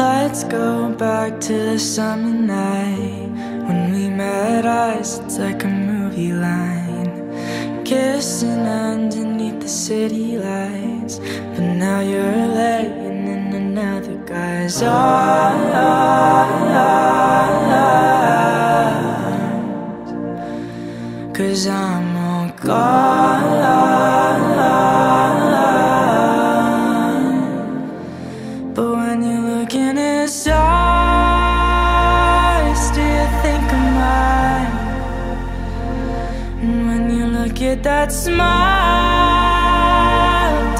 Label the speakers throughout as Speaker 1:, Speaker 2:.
Speaker 1: Let's go back to the summer night. When we met eyes, it's like a movie line. Kissing underneath the city lights. But now you're laying in another guy's arms. Cause I'm all gone when you look in his eyes Do you think of mine? And when you look at that smile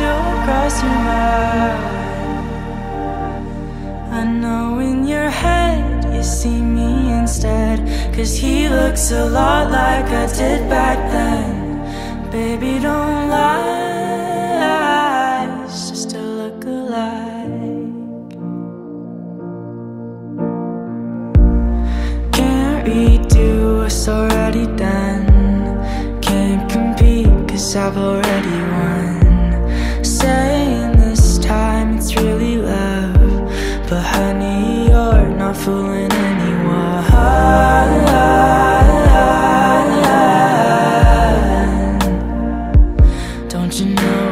Speaker 1: Do it cross your mind? I know in your head you see me instead Cause he looks a lot like I did back then Baby, don't lie, I've already won. Saying this time it's really love But honey, you're not fooling anyone. Don't you know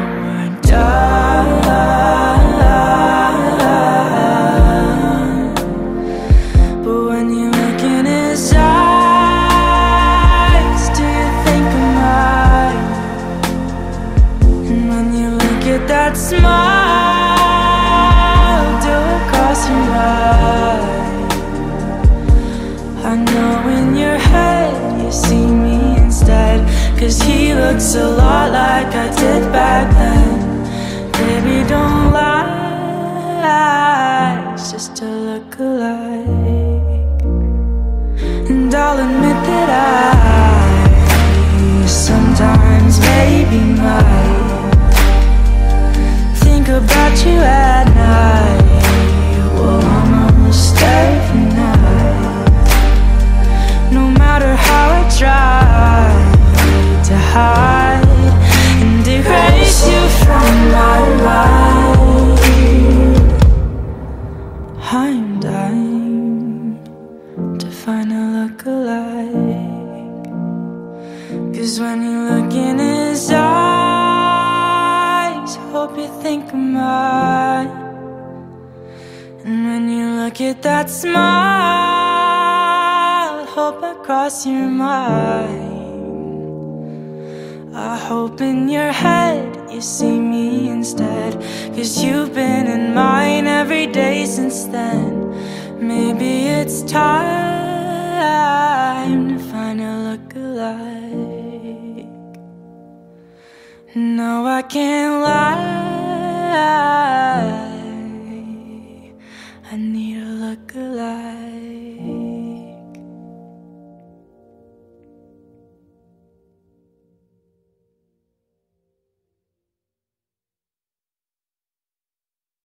Speaker 1: Cause he looks a lot like I did back then. Baby, don't lie, it's just a look alike. And I'll admit that I sometimes maybe might Think about you at night And erase you from my mind I'm dying to find a look-alike Cause when you look in his eyes Hope you think of mine And when you look at that smile Hope I cross your mind I hope in your head you see me instead. Cause you've been in mine every day since then. Maybe it's time to find a look alike. No, I can't lie. I need a look alike.